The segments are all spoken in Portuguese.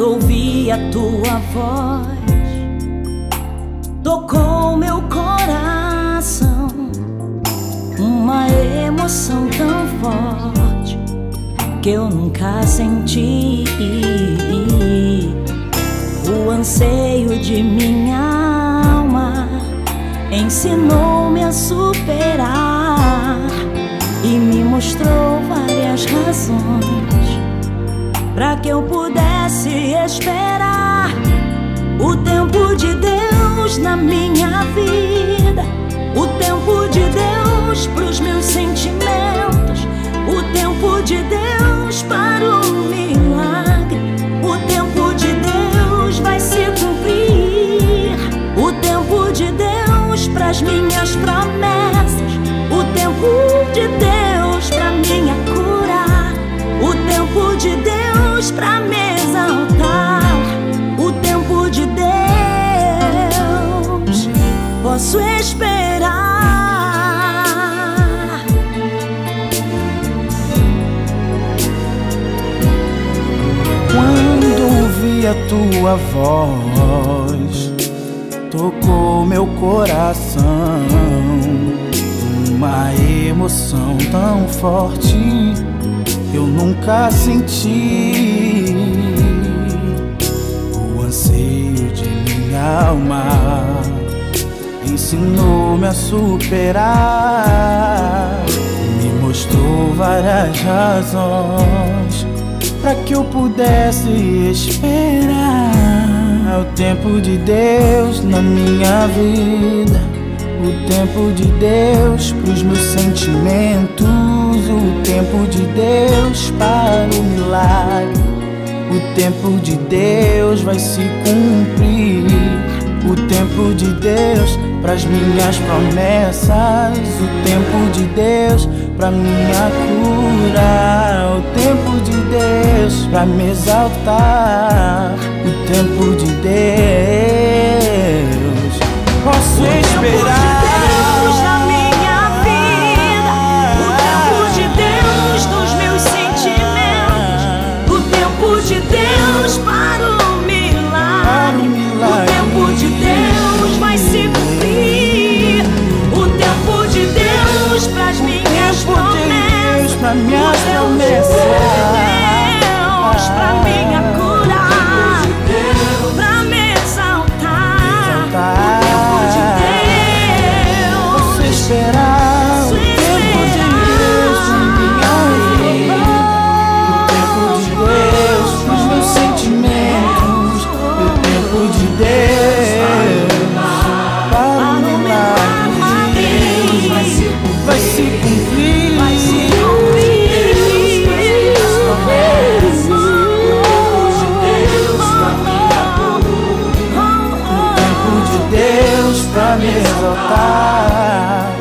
Quando ouvi a tua voz, tocou meu coração. Uma emoção tão forte que eu nunca senti. O anseio de minha alma ensinou-me a superar e me mostrou várias razões para que eu pudesse esperar o tempo de Deus na minha vida, o tempo de Deus pros meus sentimentos, o tempo de Deus para o milagre, o tempo de Deus vai se cumprir, o tempo de Deus pras minhas promessas, o tempo de Deus pra minha cura, o tempo de Deus Deus pra me a tua voz, tocou meu coração. Uma emoção tão forte eu nunca senti o anseio de minha alma. Ensinou-me a superar, me mostrou várias razões para que eu pudesse esperar o tempo de Deus na minha vida o tempo de Deus pros meus sentimentos, o tempo de Deus para o milagre. O tempo de Deus vai se cumprir. O tempo de Deus pras minhas promessas, o tempo de Deus pra minha cura, Deus pra me exaltar, o tempo de Deus. Posso esperar. minhas promessas.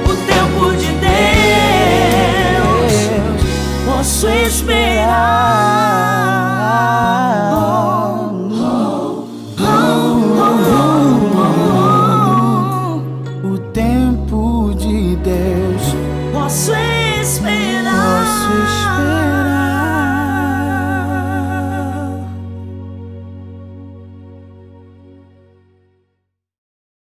O tempo de Deus, posso esperar.